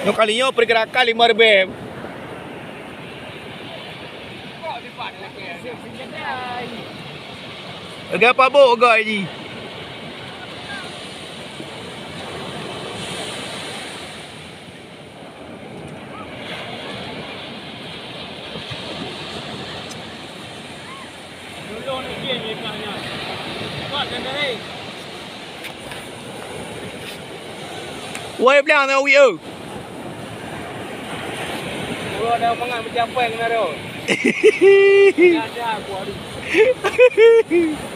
Yang kalinya pergerakan lima rebem. Harga apa bu harga ini? Wik tu. Kalau ada mangan macam apa yang kena tu? Ada aku ada.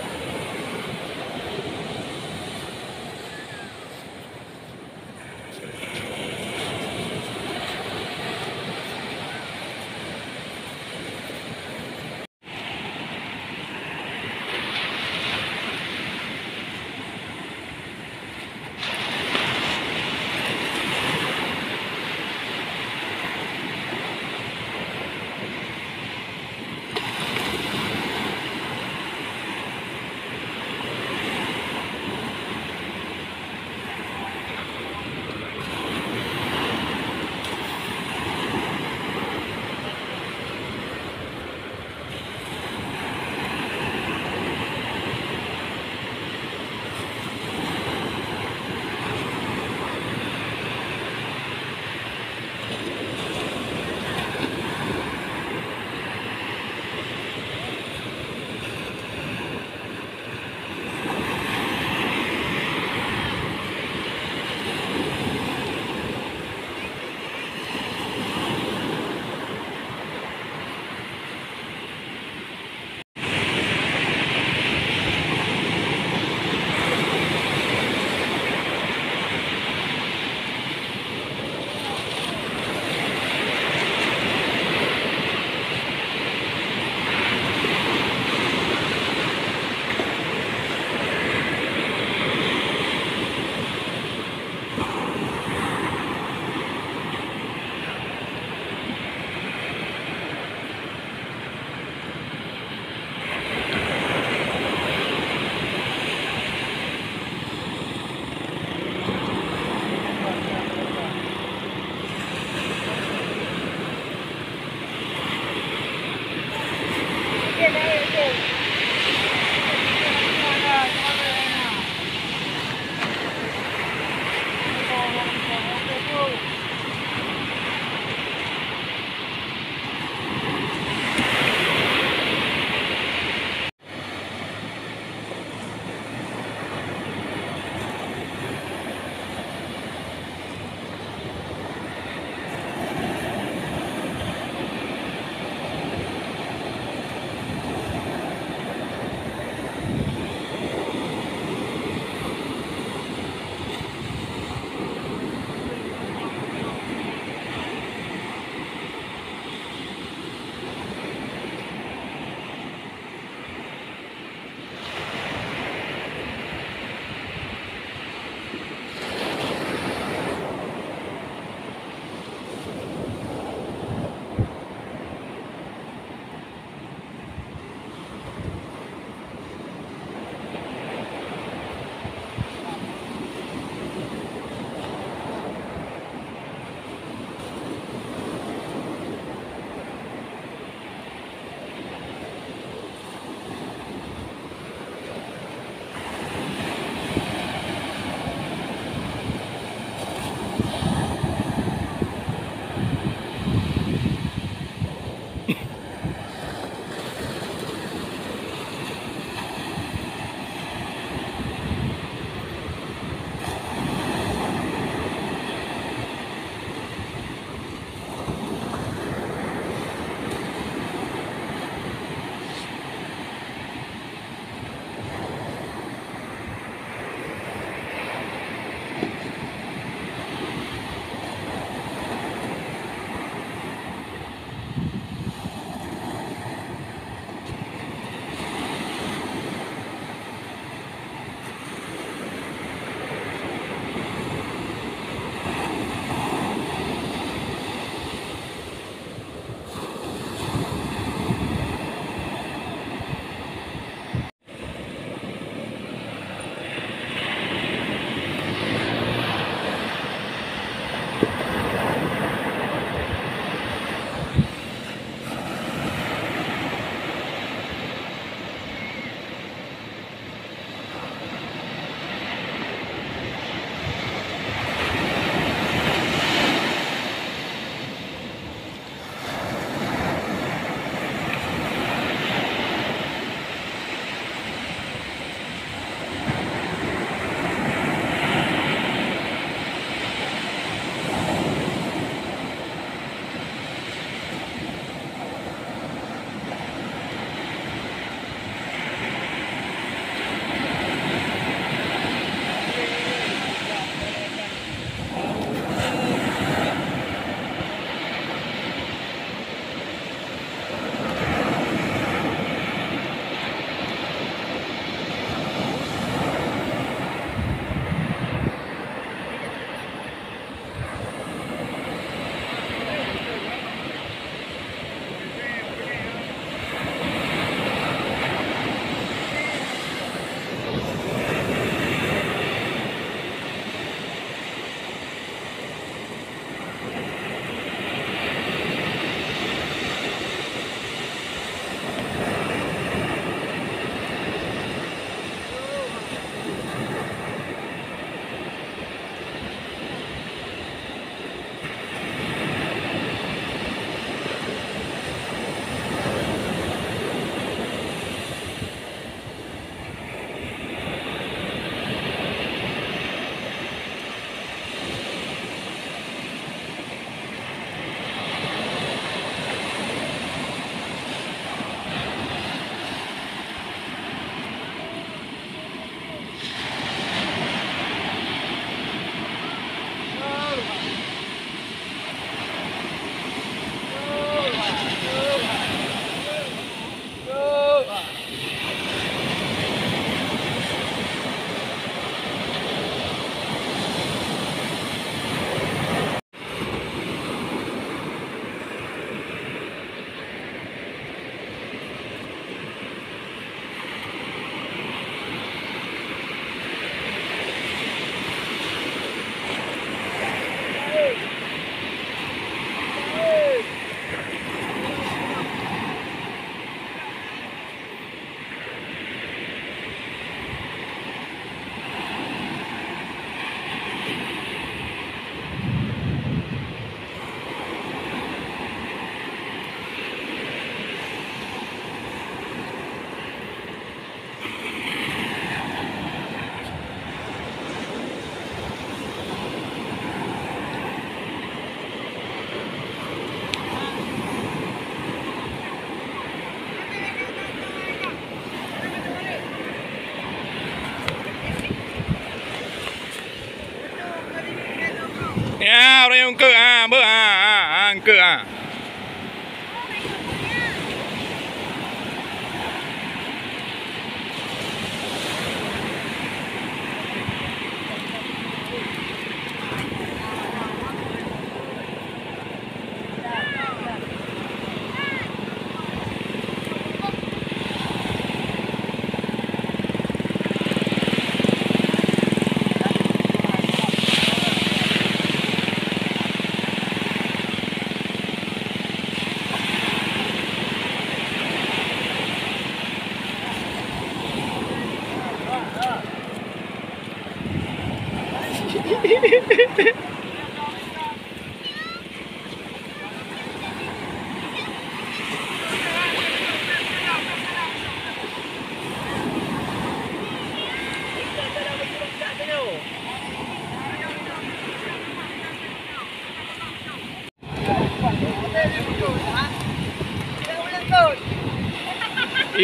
个案。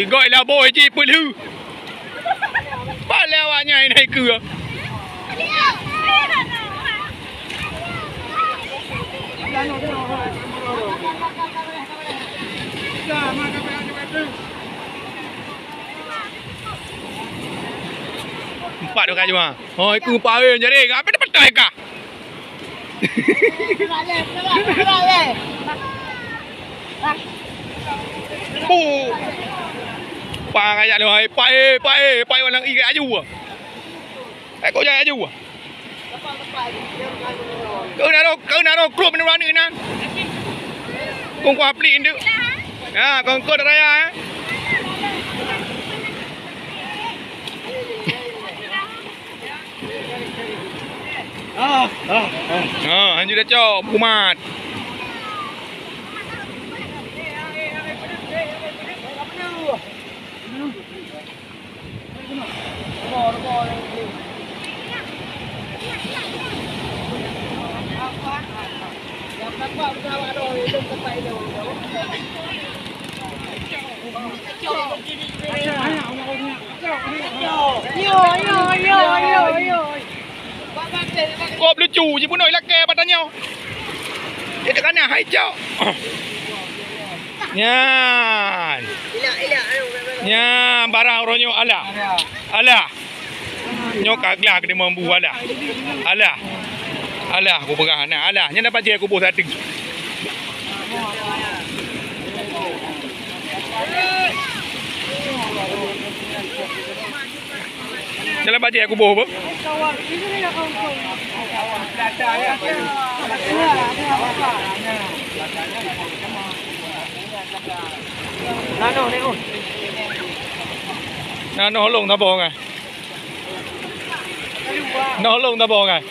Ah, ah, ke ah. Igoi lah boy ji pulu. Pala awaknya naik ke. Empat tu kaju ah. Oh, iku pawe jadi. Apa dapat dah ka? Bu. pa ngay dạy rồi bay bay bay vào năng y gã dù à ai có gã dù à cứ nào đâu cứ nào đâu club nó ra nữa nè cùng qua pli nữa à còn cơ ra á à à à anh chị đã cho bumat Kau lucu je pun nak laki patanya. Dia dekat mana hai cok. Nyan. Nyan barang ronyo alah. Alah. Nyok kaglah kena mambu alah. Alah. Alah aku pegang nah alah. Nyan dapat je aku bos hati. Dalam baca aku boh apa? Nano ni. Nó nó lùng tao bò ngay Nó lùng tao bò ngay